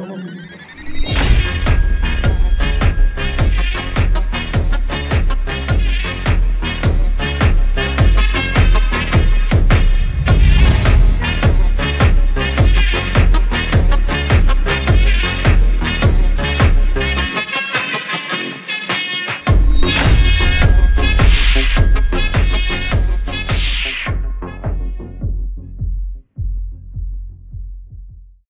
Até.